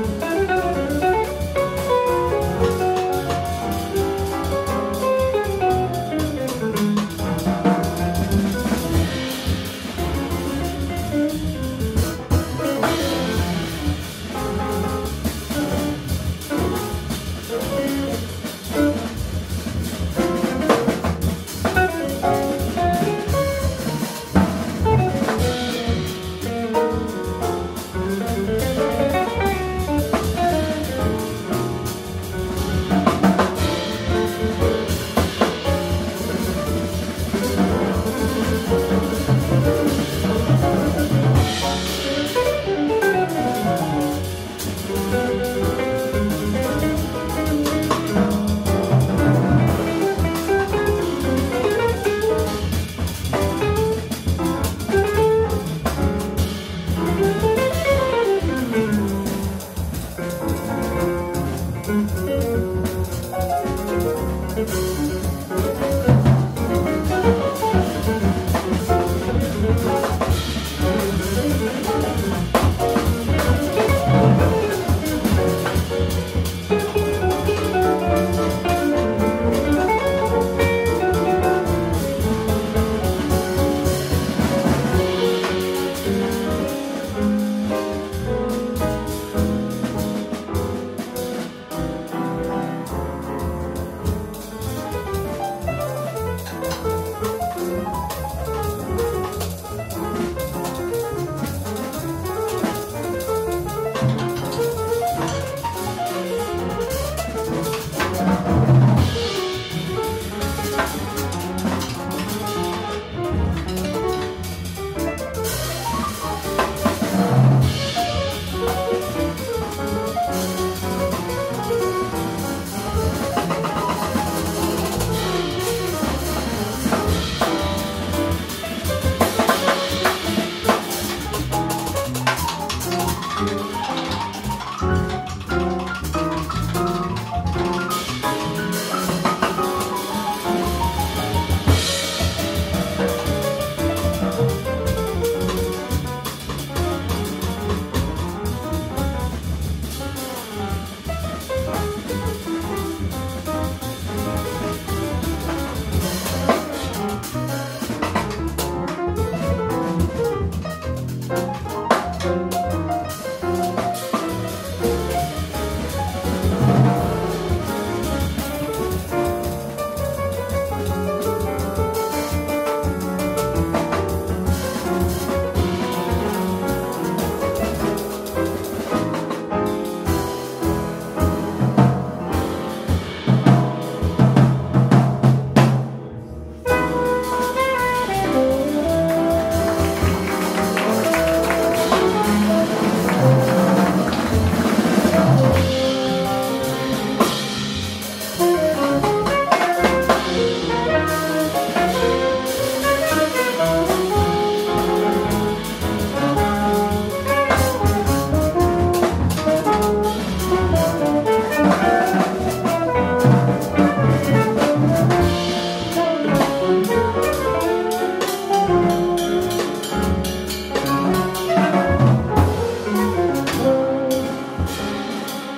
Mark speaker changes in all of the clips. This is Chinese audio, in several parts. Speaker 1: Thank you. Música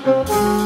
Speaker 1: thank you